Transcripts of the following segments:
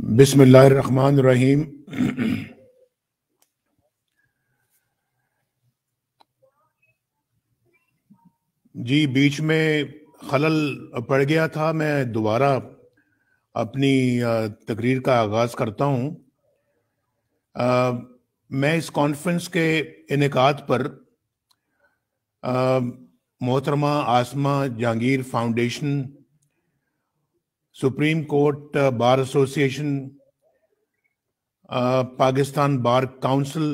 बिस्मिल्लाहिर्रहमानिर्रहीम। जी, बीच में खलल पड़ गया था, मैं दोबारा अपनी तकरीर का आगाज़ करता हूँ। मैं इस कॉन्फ्रेंस के इनका पर मोहतरमा Asma Jahangir foundation supreme court bar association Pakistan bar council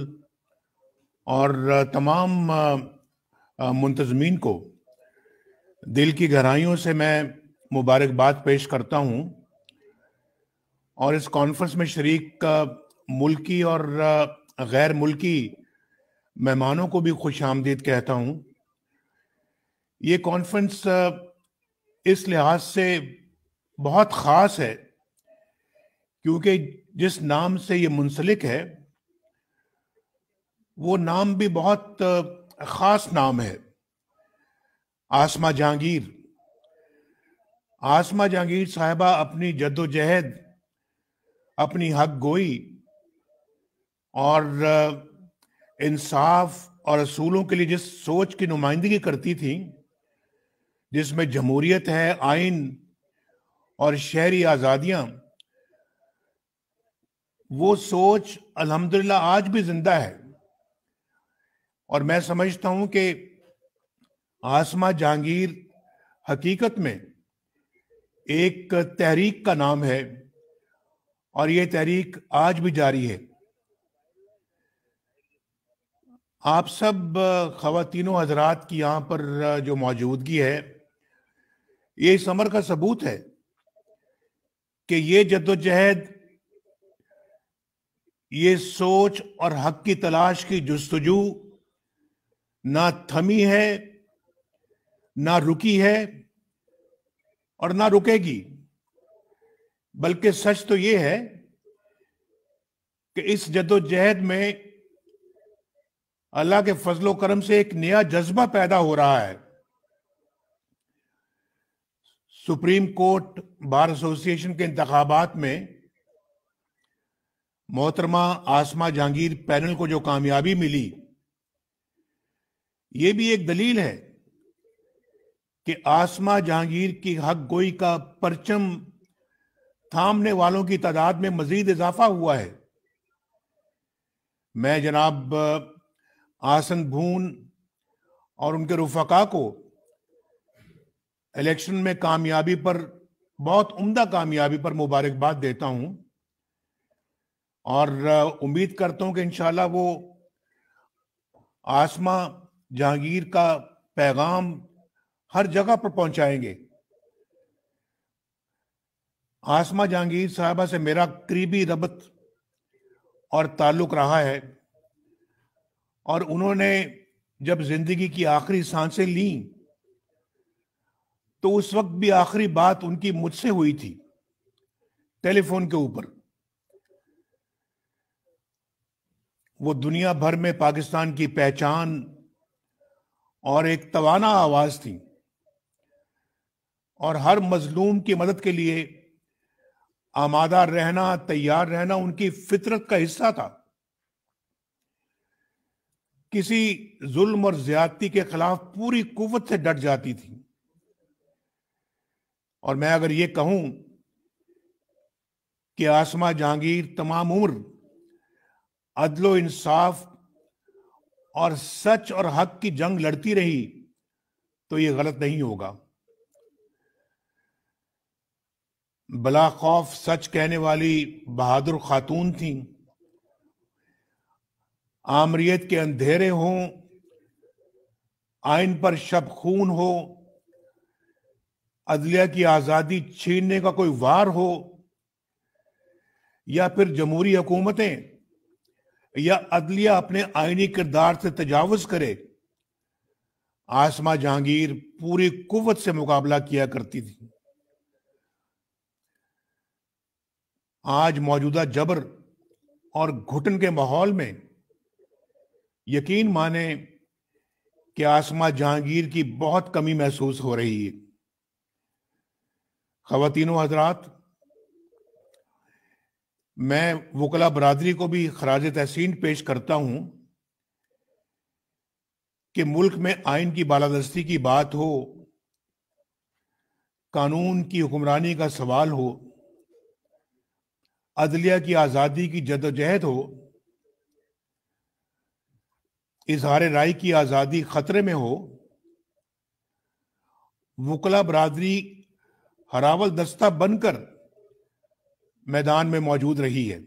और तमाम मुंतजमीन को दिल की गहराइयों से मैं मुबारकबाद पेश करता हूँ। और इस कॉन्फ्रेंस में शरीक मुल्की और गैर मुल्की मेहमानों को भी खुश आमदीद कहता हूँ। ये कॉन्फ्रेंस इस लिहाज से बहुत ख़ास है, क्योंकि जिस नाम से ये मुंसलिक है, वो नाम भी बहुत ख़ास नाम है। आसमा जहांगीर आसमा जहांगीर साहिबा अपनी जद्दोजहद, अपनी हक गोई और इंसाफ और असूलों के लिए जिस सोच की नुमाइंदगी करती थी, जिसमें जमहूरियत है, आइन और शहरी आजादियाँ, वो सोच अल्हम्दुलिल्लाह आज भी ज़िंदा है। और मैं समझता हूँ कि आसमा जहांगीर हकीकत में एक तहरीक का नाम है और ये तहरीक आज भी जारी है। आप सब खातिनों, हजरात की यहाँ पर जो मौजूदगी है, ये इस अमर का सबूत है कि ये जद्दोजहद, ये सोच और हक की तलाश की जस्तजू ना थमी है, ना रुकी है और ना रुकेगी। बल्कि सच तो ये है कि इस जद्दोजहद में अल्लाह के फजलो करम से एक नया जज्बा पैदा हो रहा है। सुप्रीम कोर्ट बार एसोसिएशन के इंतबात में मोहतरमा आसमा जहांगीर पैनल को जो कामयाबी मिली, ये भी एक दलील है कि आसमा जहांगीर की हक गोई का परचम थामने वालों की तादाद में मजीद इजाफा हुआ है। मैं जनाब आसन भून और उनके रुफका को इलेक्शन में कामयाबी पर, बहुत उम्दा कामयाबी पर मुबारकबाद देता हूँ। और उम्मीद करता हूँ कि इंशाल्लाह वो आसमा जहांगीर का पैगाम हर जगह पर पहुंचाएँगे। आसमा जहांगीर साहबा से मेरा करीबी रबत और ताल्लुक रहा है और उन्होंने जब ज़िंदगी की आखिरी साँसें ली तो उस वक्त भी आखिरी बात उनकी मुझसे हुई थी, टेलीफोन के ऊपर। वो दुनिया भर में पाकिस्तान की पहचान और एक तवाना आवाज़ थी और हर मजलूम की मदद के लिए आमादा रहना, तैयार रहना उनकी फितरत का हिस्सा था। किसी जुल्म और ज्यादती के खिलाफ पूरी कुवत से डट जाती थी। और मैं अगर ये कहूँ कि आसमा जहांगीर तमाम उम्र अदलो इंसाफ और सच और हक की जंग लड़ती रही तो ये गलत नहीं होगा। बला खौफ सच कहने वाली बहादुर खातून थी। आमरीत के अंधेरे हों, आइन पर शब खून हो अदलिया की आज़ादी छीनने का कोई वार हो? या फिर जमहूरी हुकूमतें? या अदलिया अपने आईनी किरदार से तजावज करे? आसमा जहांगीर पूरी कुवत से मुकाबला किया करती थी। आज मौजूदा जबर और घुटन के माहौल में यकीन माने कि आसमा जहांगीर की बहुत कमी महसूस हो रही है। खातिनों हजरात, मैं वकला बरदरी को भी खराज तहसीन पेश करता हूँ कि मुल्क में आइन की बालादस्ती की बात हो, कानून की हुक्मरानी का सवाल हो, अदलिया की आज़ादी की जदोजहद हो, इजहार राय की आज़ादी खतरे में हो, वकला बरादरी हरावल दस्ता बनकर मैदान में मौजूद रही है।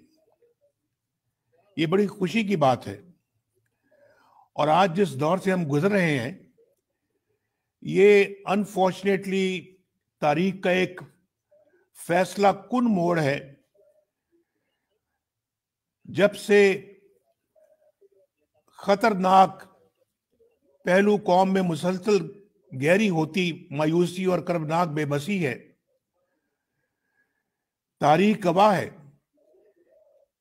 ये बड़ी खुशी की बात है। और आज जिस दौर से हम गुजर रहे हैं, ये अनफॉर्चुनेटली तारीख का एक फैसला कुन मोड़ है, जब से खतरनाक पहलू कौम में मुसलसल गहरी होती, मायूसी और कर्बनाक बेबसी है। तारीख गवाह है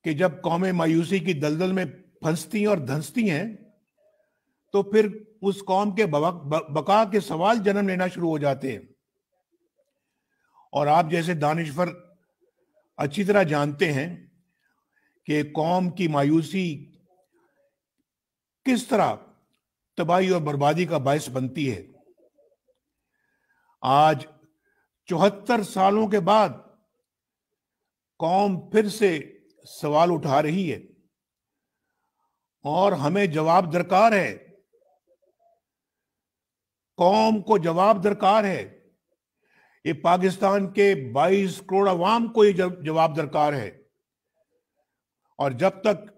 कि जब कौमें मायूसी की दलदल में फंसती और धंसती हैं तो फिर उस कौम के बका के सवाल जन्म लेना शुरू हो जाते हैं। और आप जैसे दानिश्वर अच्छी तरह जानते हैं कि कौम की मायूसी किस तरह तबाही और बर्बादी का बायस बनती है। आज चौहत्तर सालों के बाद कौम फिर से सवाल उठा रही है और हमें जवाब दरकार है। कौम को जवाब दरकार है। ये पाकिस्तान के 22 करोड़ अवाम को ये जवाब दरकार है। और जब तक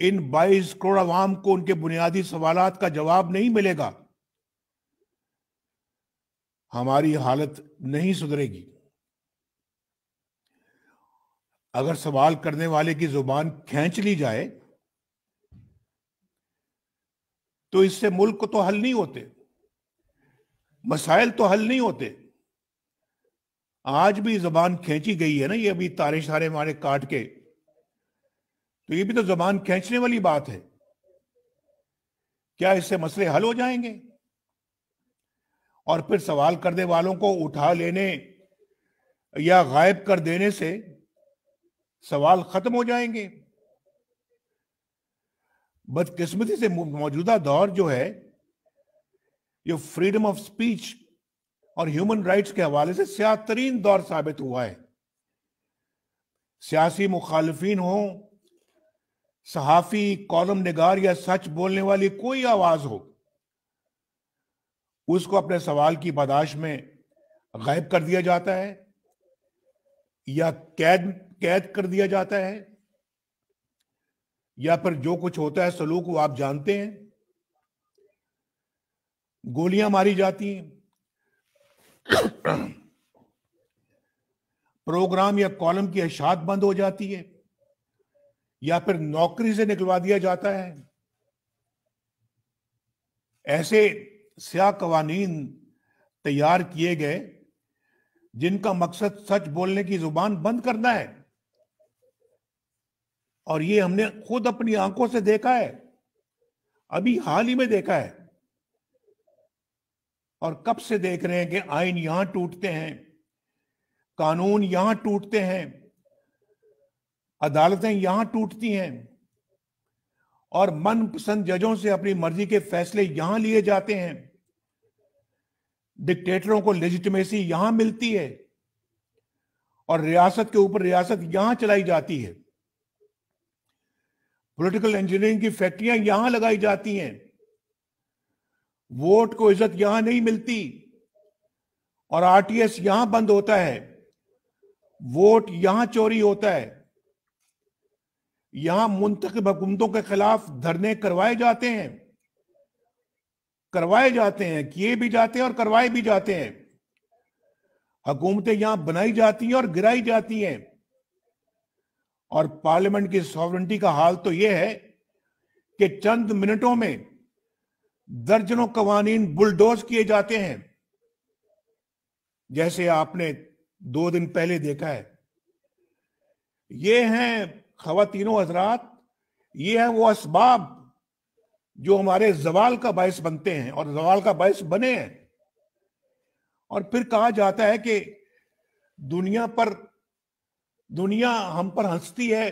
इन 22 करोड़ अवाम को उनके बुनियादी सवालात का जवाब नहीं मिलेगा, हमारी हालत नहीं सुधरेगी। अगर सवाल करने वाले की ज़ुबान खींच ली जाए तो इससे मुल्क को तो हल नहीं होते, मसाइल तो हल नहीं होते। आज भी जबान खींची गई है ना ये अभी तारे शारे हमारे काट के तो ये भी तो जबान खींचने वाली बात है। क्या इससे मसले हल हो जाएँगे? और फिर सवाल करने वालों को उठा लेने या गायब कर देने से सवाल खत्म हो जाएँगे। बदकिस्मती से मौजूदा दौर जो है, ये फ्रीडम ऑफ़ स्पीच और ह्यूमन राइट्स के हवाले से सियातरीन दौर साबित हुआ है। सियासी मुखालफिन हो, सहाफी, कॉलम निगार या सच बोलने वाली कोई आवाज़ हो, उसको अपने सवाल की बदाश में गायब कर दिया जाता है या कैद कैद कर दिया जाता है? या फिर जो कुछ होता है सलूक वो आप जानते हैं? गोलियाँ मारी जाती हैं। प्रोग्राम या कॉलम की अशात बंद हो जाती है, या फिर नौकरी से निकलवा दिया जाता है। ऐसे स्या कवानीन तैयार किए गए, जिनका मकसद सच बोलने की ज़ुबान बंद करना है। और ये हमने खुद अपनी आँखों से देखा है, अभी हाल ही में देखा है। और कब से देख रहे हैं कि आइन यहाँ टूटते हैं, कानून यहाँ टूटते हैं, अदालतें यहाँ टूटती हैं, और मनपसंद जजों से अपनी मर्ज़ी के फैसले यहाँ लिए जाते हैं। डिक्टेटरों को लेजिटिमेसी यहाँ मिलती है, और रियासत के ऊपर रियासत यहाँ चलाई जाती है। पॉलिटिकल इंजीनियरिंग की फैक्ट्रियाँ यहाँ लगाई जाती हैं। वोट को इज़्ज़त यहाँ नहीं मिलती। और आरटीएस यहाँ बंद होता है। वोट यहाँ चोरी होता है। यहाँ मुंतब हुकूमतों के खिलाफ धरने करवाए जाते हैं। करवाए जाते हैं, किए भी जाते हैं और करवाए भी जाते हैं। हुकूमतें यहाँ बनाई जाती हैं और गिराई जाती हैं। और पार्लियामेंट की सॉवरेंटी का हाल तो यह है कि चंद मिनटों में दर्जनों कवानीन बुलडोज किए जाते हैं। जैसे आपने दो दिन पहले देखा है। ये हैं खातिनों हजरात, ये है वो इसबाब जो हमारे जवाल का बायस बनते हैं और जवाल का बायस बने हैं। और फिर कहा जाता है कि दुनिया पर दुनिया हम पर हंसती है।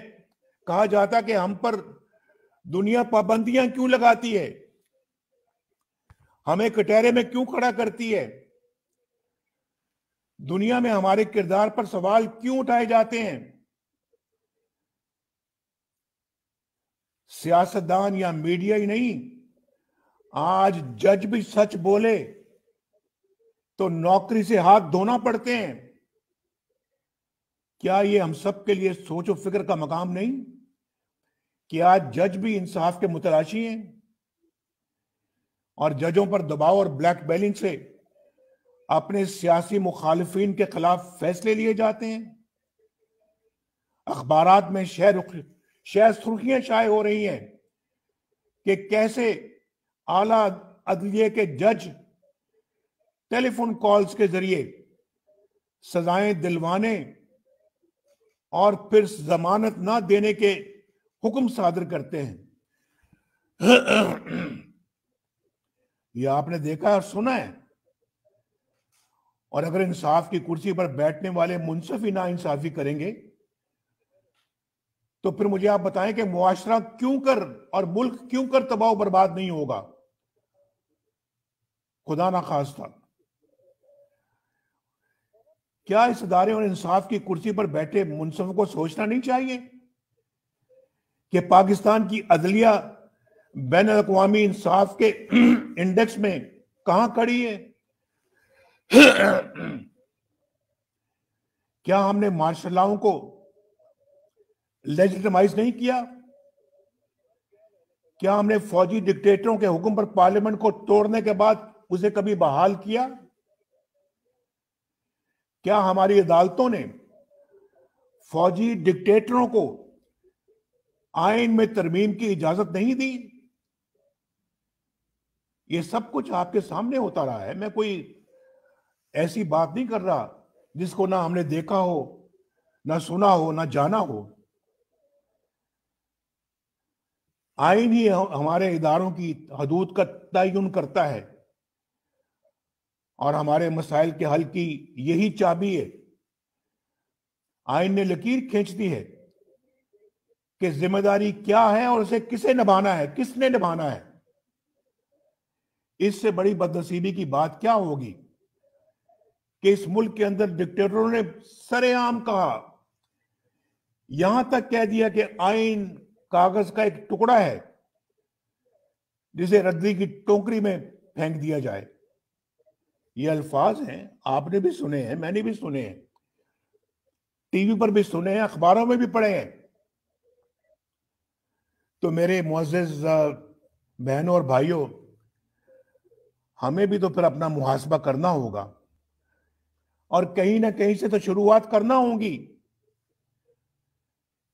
कहा जाता कि हम पर दुनिया पाबंदियाँ क्यों लगाती है? हमें कटहरे में क्यों खड़ा करती है? दुनिया में हमारे किरदार पर सवाल क्यों उठाए जाते हैं? सियासतदान या मीडिया ही नहीं, आज जज भी सच बोले तो नौकरी से हाथ धोना पड़ते हैं। क्या ये हम सब के लिए सोचो फ़िक्र का मकाम नहीं? कि आज जज भी इंसाफ के मुतलाशी हैं? और जजों पर दबाव और ब्लैक बेलिंग से अपने सियासी मुखालफिन के खिलाफ फैसले लिए जाते हैं? अखबार में शहर शहर सुर्खियाँ शाये हो रही हैं कि कैसे आला अदलिए के जज टेलीफोन कॉल्स के ज़रिए सजाएँ दिलवाने और फिर जमानत ना देने के हुक्म सादर करते हैं। यह आपने देखा और सुना है। और अगर इंसाफ की कुर्सी पर बैठने वाले मुनसफ ना इंसाफी करेंगे तो फिर मुझे आप बताएँ कि मुआशरा क्यों कर और मुल्क क्यों कर तबाह बर्बाद नहीं होगा? खुदा ना खास्ता। क्या इस अदारे और इंसाफ की कुर्सी पर बैठे मुनसफ को सोचना नहीं चाहिए कि पाकिस्तान की अदलिया बैन अवी इंसाफ के इंडेक्स में कहाँ खड़ी है? क्या हमने मार्शलाओं को लेजिटमाइज नहीं किया? क्या हमने फौजी डिक्टेटरों के हुक्म पर पार्लियामेंट को तोड़ने के बाद उसे कभी बहाल किया? क्या हमारी अदालतों ने फौजी डिक्टेटरों को आइन में तरमीम की इजाज़त नहीं दी? ये सब कुछ आपके सामने होता रहा है। मैं कोई ऐसी बात नहीं कर रहा जिसको ना हमने देखा हो, ना सुना हो, ना जाना हो। आइन ही हमारे इदारों की हदूद का तयन करता है। और हमारे मसाइल के हल की यही चाबी है। आइन ने लकीर खींच दी है कि ज़िम्मेदारी क्या है और उसे किसे निभाना है, किसने निभाना है। इससे बड़ी बदनसीबी की बात क्या होगी कि इस मुल्क के अंदर डिक्टेटरों ने सरेआम कहा, यहाँ तक कह दिया कि आइन कागज़ का एक टुकड़ा है जिसे रद्दी की टोकरी में फेंक दिया जाए। ये अल्फाज हैं, आपने भी सुने हैं, मैंने भी सुने हैं। टीवी पर भी सुने हैं, अखबारों में भी पढ़े हैं। तो मेरे मुआज़ बहनों और भाइयों, हमें भी तो फिर अपना मुहासबा करना होगा। और कहीं ना कहीं से तो शुरुआत करना होगी।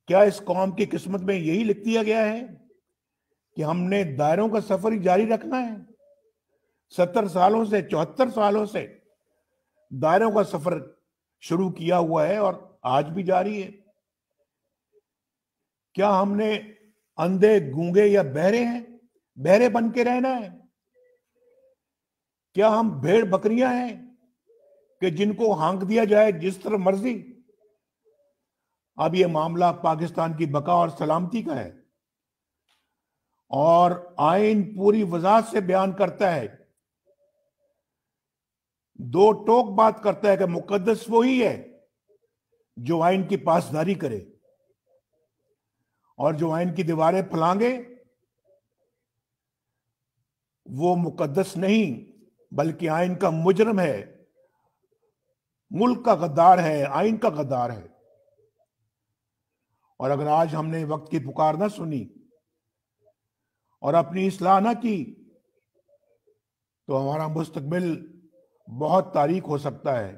क्या इस कौम की किस्मत में यही लिख दिया गया है कि हमने दायरों का सफ़र ही जारी रखना है? सत्तर सालों से, चौहत्तर सालों से दायरों का सफ़र शुरू किया हुआ है और आज भी जारी है। क्या हमने अंधे, गूँगे या बहरे हैं? बहरे बन के रहना है। क्या हम भेड़ बकरियाँ हैं कि जिनको हांक दिया जाए जिस तरह मर्ज़ी? अब यह मामला पाकिस्तान की बका और सलामती का है और आइन पूरी वजाहत से बयान करता है दो टोक बात करता है कि मुकद्दस वो ही है जो आइन की पासदारी करे और जो आइन की दीवारें फलांगे, वो मुकद्दस नहीं, बल्कि आइन का मुजरम है, मुल्क का गद्दार है आइन का गद्दार है। और अगर आज हमने वक्त की पुकार ना सुनी और अपनी इसलाह ना की तो हमारा मुस्तकबिल बहुत तारीख हो सकता है।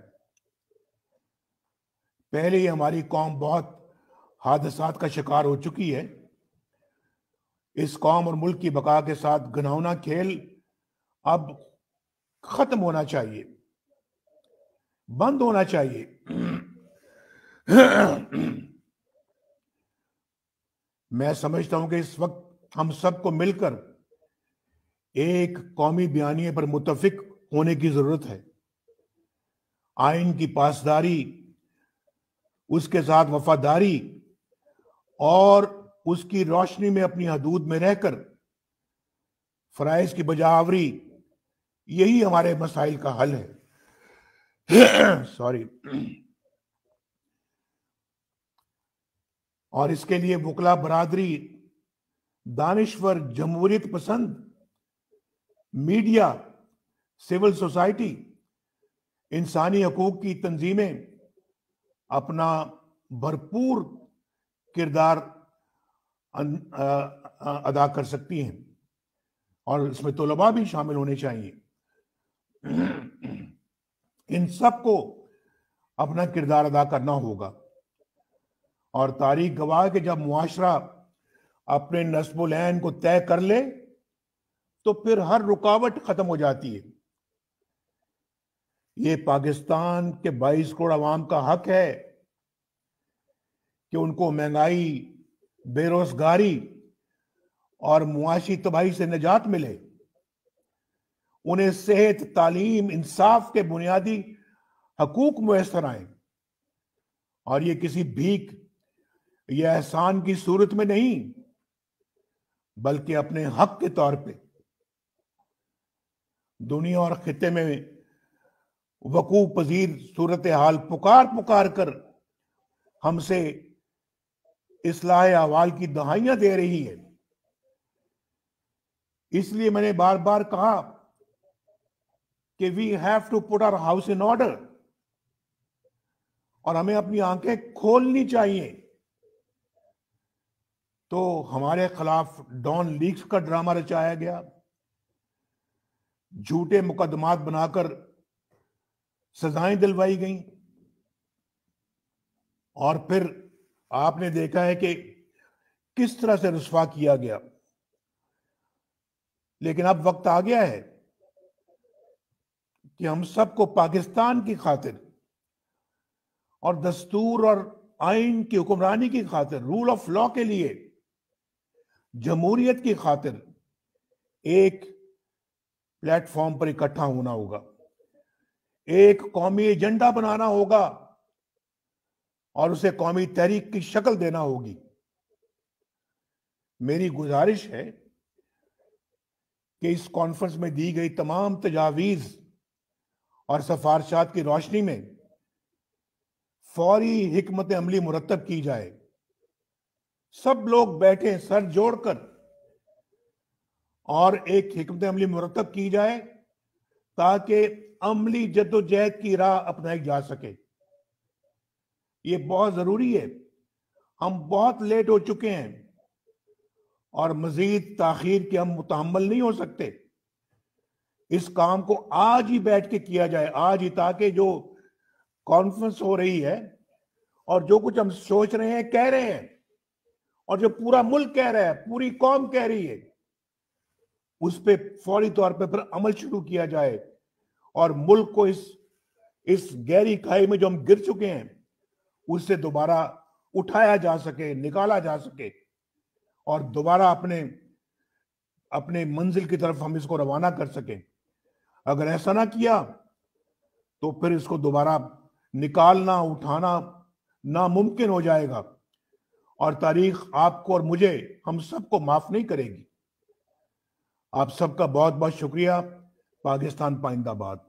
पहले ही हमारी कौम बहुत हादसात का शिकार हो चुकी है। इस कौम और मुल्क की बका के साथ घनौना खेल अब खत्म होना चाहिए। बंद होना चाहिए। मैं समझता हूँ कि इस वक्त हम सबको मिलकर एक कौमी बयानी पर मुतफिक होने की ज़रूरत है। आइन की पासदारी, उसके साथ वफादारी और उसकी रोशनी में अपनी हदूद में रहकर फ़राइज की बजावरी, यही हमारे मसाइल का हल है। सॉरी। और इसके लिए बुकला बरादरी, दानश्वर जमहूरियत पसंद, मीडिया सिविल सोसाइटी इंसानी हकूक की तंजीमें अपना भरपूर किरदार अदा कर सकती हैं। और इसमें तलबा भी शामिल होने चाहिए। इन सबको अपना किरदार अदा करना होगा। और तारीख गवाह के जब मुआशरा अपने नस्बुलैन को तय कर ले तो फिर हर रुकावट खत्म हो जाती है। ये पाकिस्तान के 22 करोड़ आवाम का हक है कि उनको महँगाई, बेरोजगारी और मुआशी तबाही से निजात मिले। उन्हें सेहत, तालीम, इंसाफ के बुनियादी हकूक मैसर आए। और ये किसी भीख या एहसान की सूरत में नहीं, बल्कि अपने हक के तौर पे। दुनिया और खत्े में वकू पजीर सूरत हाल पुकार पुकार कर हमसे इसलाह अहवाल की दहाइयाँ दे रही है। इसलिए मैंने बार बार कहा कि we have to put our house in order और हमें अपनी आँखें खोलनी चाहिए। तो हमारे खिलाफ डॉन लीक्स का ड्रामा रचाया गया। झूठे मुकदमात बनाकर सजाएँ दिलवाई गई। और फिर आपने देखा है कि किस तरह से रुसवा किया गया। लेकिन अब वक्त आ गया है कि हम सबको पाकिस्तान की खातिर और दस्तूर और आइन की हुक्मरानी की खातिर रूल ऑफ़ लॉ के लिए, जमहूरियत की खातिर एक प्लेटफॉर्म पर इकट्ठा होना होगा। एक कौमी एजेंडा बनाना होगा और उसे कौमी तहरीक की शक्ल देना होगी। मेरी गुजारिश है कि इस कॉन्फ्रेंस में दी गई तमाम तजावीज़ और सफारशात की रोशनी में फौरी हमत अमली मुरतब की जाए। सब लोग बैठे सर जोड़कर और एक हमत अमली मुरतब की जाए ताकि अमली जद्दोजहद की राह अपनाई जा सके। ये बहुत ज़रूरी है। हम बहुत लेट हो चुके हैं और मजीद ताखिर के हम मुतमल नहीं हो सकते। इस काम को आज ही बैठ के किया जाए, आज ही ताकि जो कॉन्फ्रेंस हो रही है और जो कुछ हम सोच रहे हैं, कह रहे हैं और जो पूरा मुल्क कह रहा है, पूरी कौम कह रही है, उस पर फौरी तौर पर फिर अमल शुरू किया जाए। और मुल्क को इस इस गहरी खाई में जो हम गिर चुके हैं, उससे दोबारा उठाया जा सके, निकाला जा सके और दोबारा अपने अपने मंजिल की तरफ़ हम इसको रवाना कर सकें। अगर ऐसा ना किया तो फिर इसको दोबारा निकालना, उठाना नामुमकिन हो जाएगा और तारीख आपको और मुझे, हम सबको माफ़ नहीं करेगी। आप सबका बहुत बहुत शुक्रिया। पाकिस्तान पाइंदाबाद